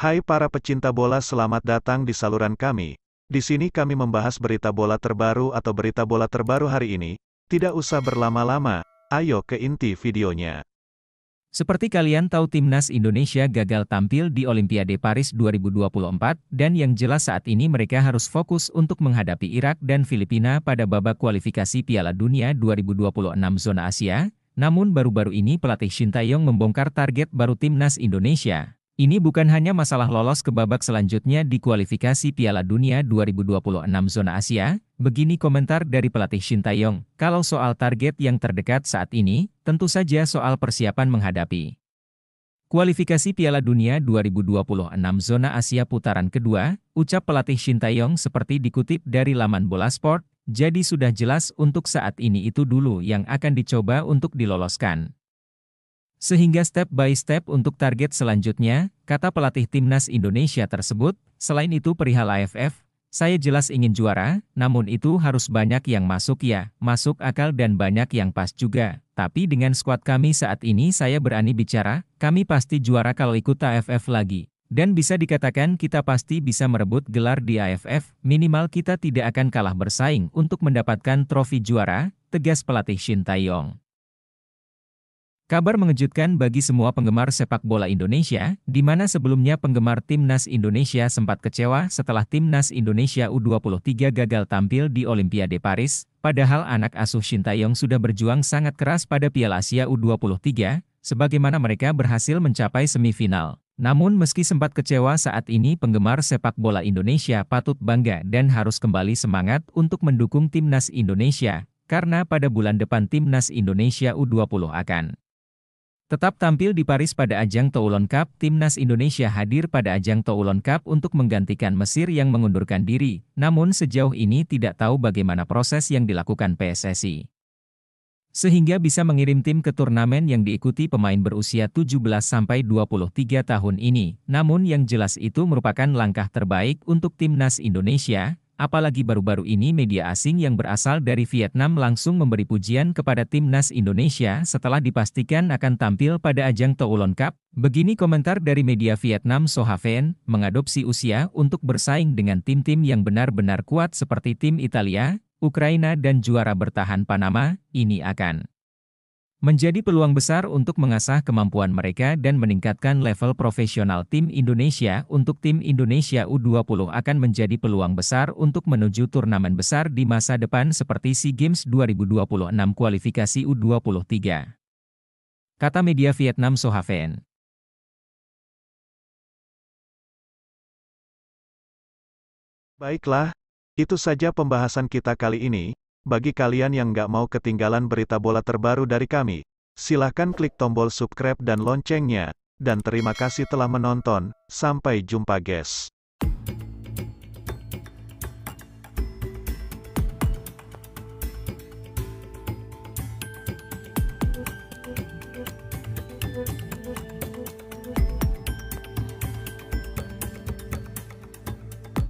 Hai para pecinta bola selamat datang di saluran kami. Di sini kami membahas berita bola terbaru atau berita bola terbaru hari ini. Tidak usah berlama-lama, ayo ke inti videonya. Seperti kalian tahu timnas Indonesia gagal tampil di Olimpiade Paris 2024 dan yang jelas saat ini mereka harus fokus untuk menghadapi Irak dan Filipina pada babak kualifikasi Piala Dunia 2026 zona Asia. Namun baru-baru ini pelatih Shin Tae-yong membongkar target baru timnas Indonesia. Ini bukan hanya masalah lolos ke babak selanjutnya di kualifikasi Piala Dunia 2026 zona Asia, begini komentar dari pelatih Shin Taeyong, kalau soal target yang terdekat saat ini, tentu saja soal persiapan menghadapi Kualifikasi Piala Dunia 2026 zona Asia putaran kedua, ucap pelatih Shin Taeyong seperti dikutip dari laman Bola Sport, jadi sudah jelas untuk saat ini itu dulu yang akan dicoba untuk diloloskan. Sehingga step by step untuk target selanjutnya, kata pelatih timnas Indonesia tersebut, selain itu perihal AFF, saya jelas ingin juara, namun itu harus banyak yang masuk ya, masuk akal dan banyak yang pas juga. Tapi dengan skuad kami saat ini saya berani bicara, kami pasti juara kalau ikut AFF lagi. Dan bisa dikatakan kita pasti bisa merebut gelar di AFF, minimal kita tidak akan kalah bersaing untuk mendapatkan trofi juara, tegas pelatih Shin Taeyong. Kabar mengejutkan bagi semua penggemar sepak bola Indonesia, di mana sebelumnya penggemar timnas Indonesia sempat kecewa setelah timnas Indonesia U23 gagal tampil di Olimpiade Paris, padahal anak asuh Sintayong sudah berjuang sangat keras pada Piala Asia U23, sebagaimana mereka berhasil mencapai semifinal. Namun meski sempat kecewa saat ini penggemar sepak bola Indonesia patut bangga dan harus kembali semangat untuk mendukung timnas Indonesia, karena pada bulan depan timnas Indonesia U20 akan Tetap tampil di Paris pada ajang Toulon Cup, timnas Indonesia hadir pada ajang Toulon Cup untuk menggantikan Mesir yang mengundurkan diri, namun sejauh ini tidak tahu bagaimana proses yang dilakukan PSSI. Sehingga bisa mengirim tim ke turnamen yang diikuti pemain berusia 17-23 tahun ini, namun yang jelas itu merupakan langkah terbaik untuk timnas Indonesia, apalagi baru-baru ini media asing yang berasal dari Vietnam langsung memberi pujian kepada timnas Indonesia setelah dipastikan akan tampil pada ajang Toulon Cup. Begini komentar dari media Vietnam Sohaven, mengadopsi usia untuk bersaing dengan tim-tim yang benar-benar kuat seperti tim Italia, Ukraina dan juara bertahan Panama, ini akan menjadi peluang besar untuk mengasah kemampuan mereka dan meningkatkan level profesional tim Indonesia untuk tim Indonesia U20 akan menjadi peluang besar untuk menuju turnamen besar di masa depan seperti SEA Games 2026 kualifikasi U23. Kata media Vietnam Sohaven. Baiklah, itu saja pembahasan kita kali ini. Bagi kalian yang nggak mau ketinggalan berita bola terbaru dari kami, silahkan klik tombol subscribe dan loncengnya. Dan terima kasih telah menonton, sampai jumpa guys.